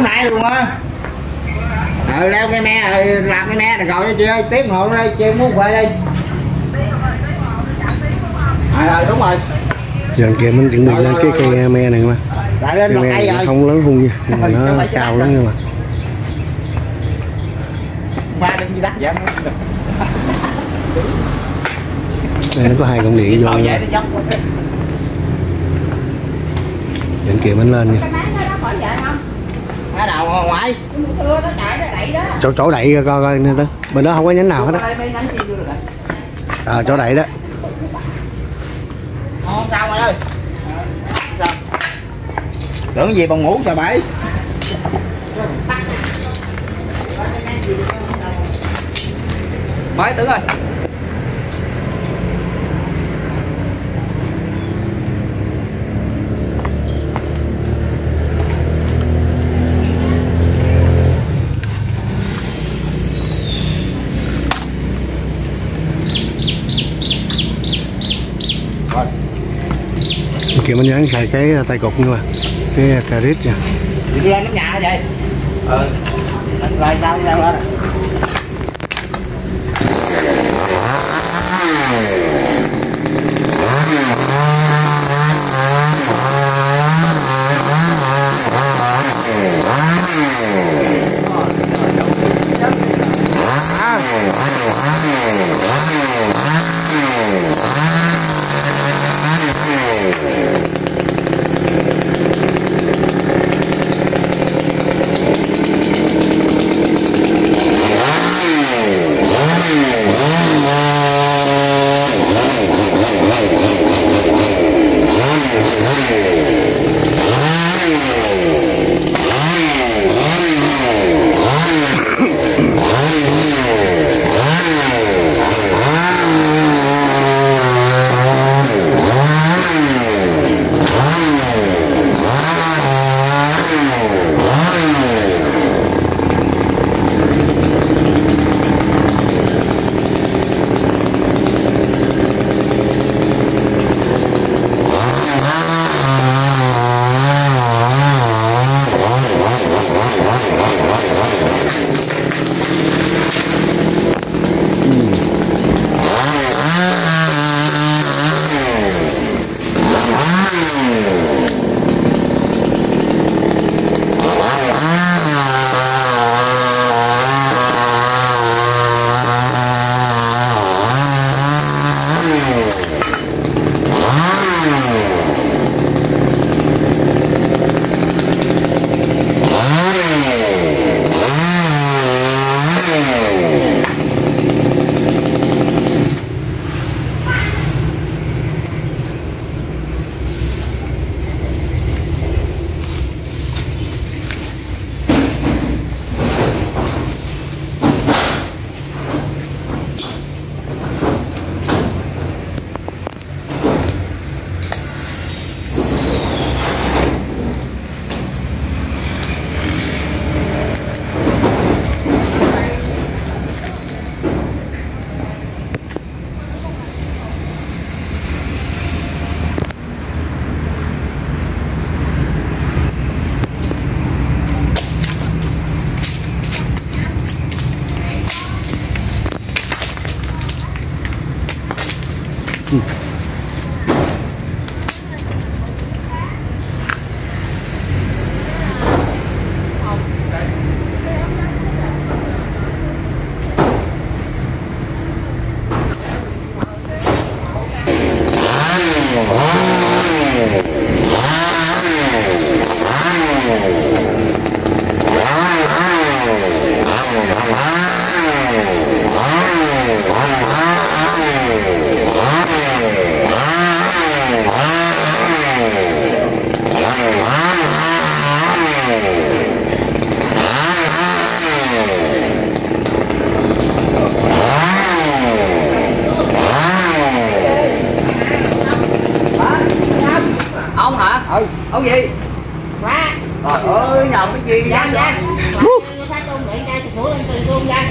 cũng nãy luôn á. Ừ leo cái me rồi làm cái me rồi gọi cho chị ơi tiếp hộ đây chị muốn quay đi rồi rồi đúng rồi. Giờ anh kia mình chuẩn bị lên cái cây me này mà. Cây me này không lớn hung nha nhưng mà Ừ, cho nó cao lắm nhưng mà. ba đừng gì đắt vậy đây nó có hai con điện vô nha. anh kia mình lên nha cái đó đó đầu ngoài. Đó chỗ chỗ đẩy coi coi nè bên đó không có nhánh nào hết á. Được rồi à, chỗ đẩy đó. Không sao mày ơi. Sao. Tưởng gì bằng ngủ sao bảy mới tướng ơi mình dán xài cái tay cục nhưng mà. Cái carit nha. Đi lên nóc nhà vậy. Ừ rồi sao leo lên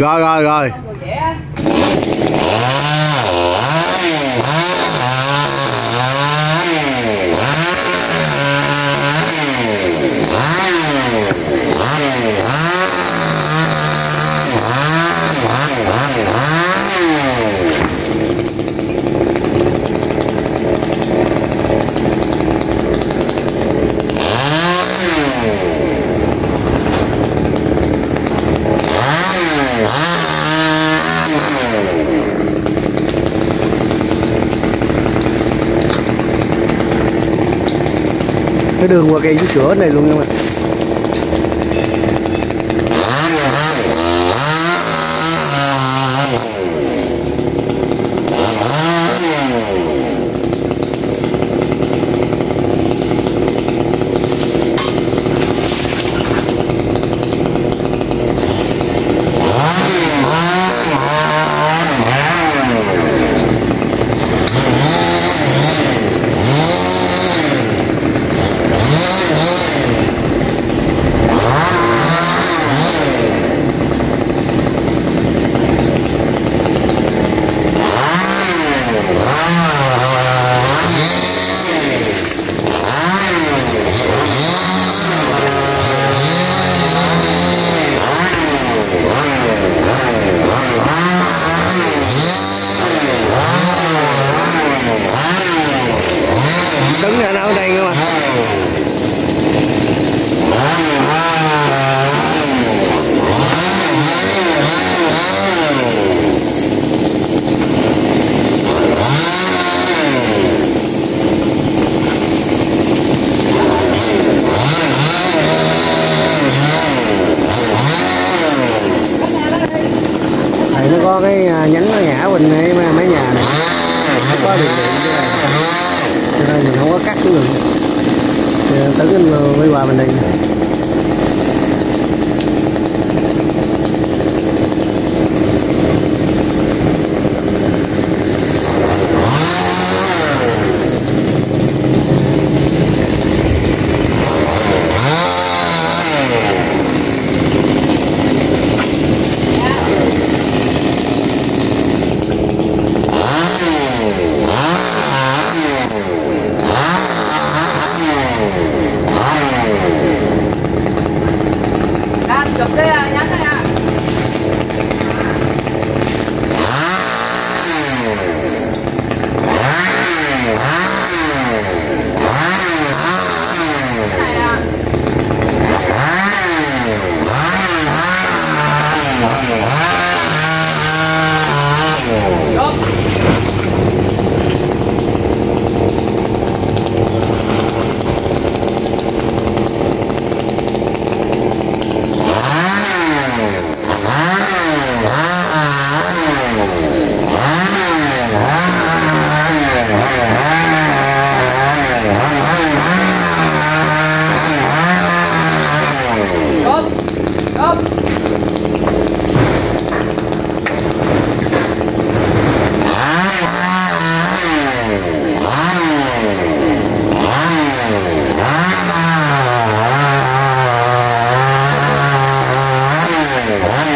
rồi rồi rồi. đường qua cây vú sữa này luôn nha mọi người. đứng ra đâu đây các bạn Bye.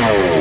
Wow.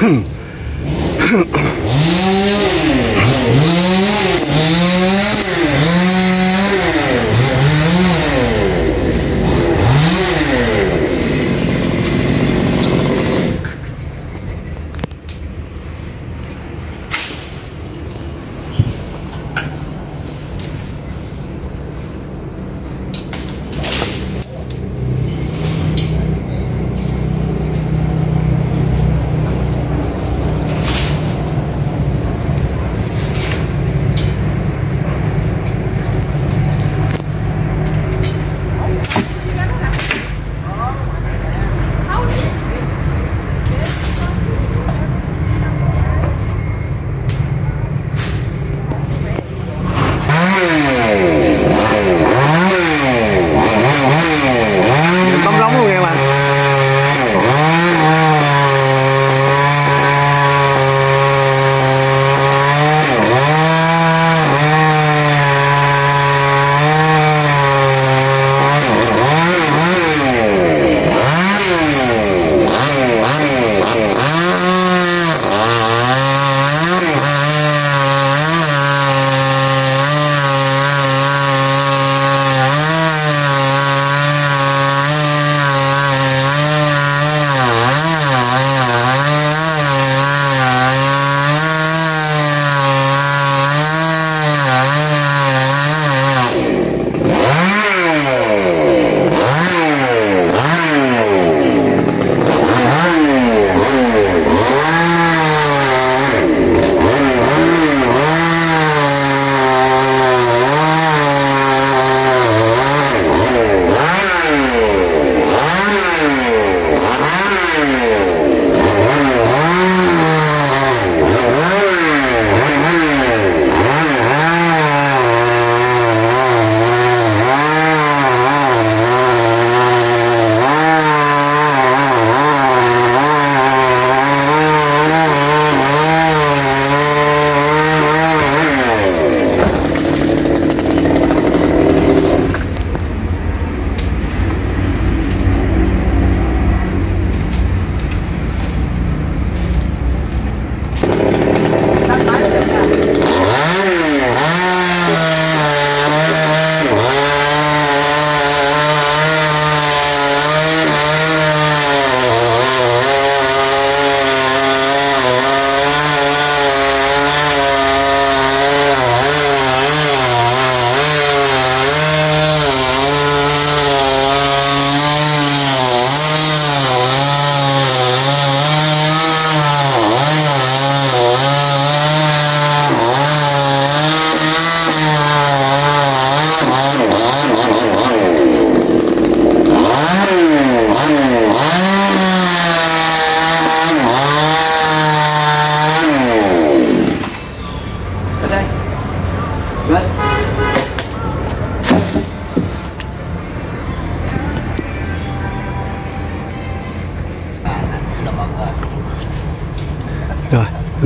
Hmm.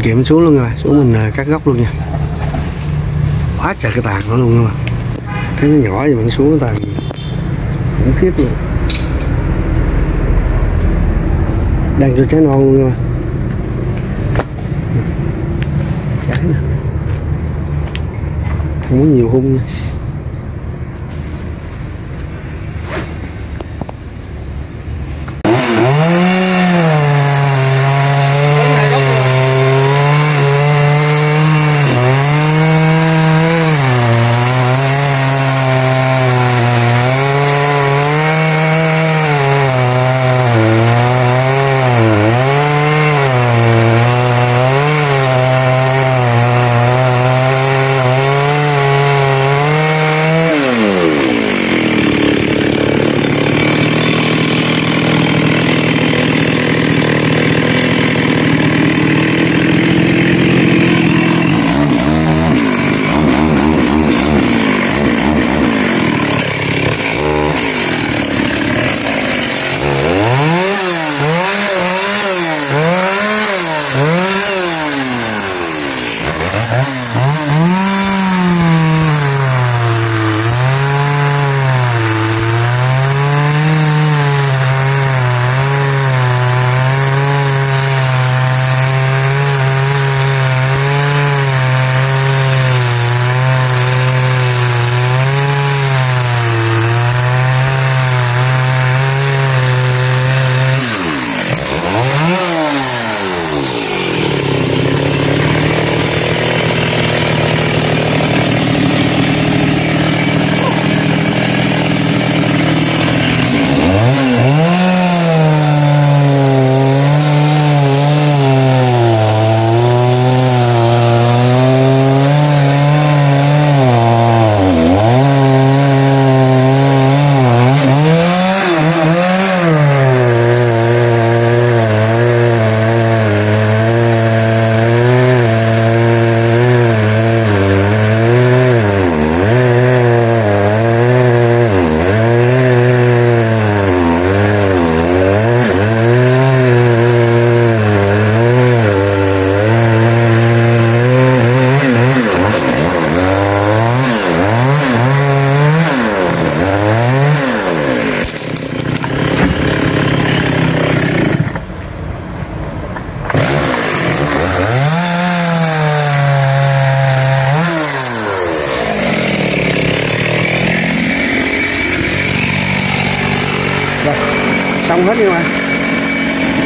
kiểm xuống luôn rồi, xuống mình à, cắt góc luôn nha. Quá trời cái tàn nó luôn mà thấy nó nhỏ thì mình xuống cái tàn khủng khiếp luôn. Đang cho trái non luôn mà trái nè. Không có nhiều hung nha.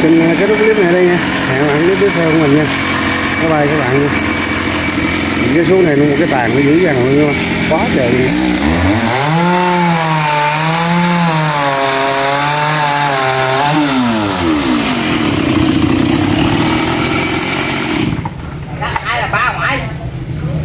Mình kết thúc clip này đây nha. Hẹn bạn clip tiếp theo của mình nha. Bye bye các bạn nha. Cái số này nó một cái tàn nó dữ dằn luôn. Quá trời luôn.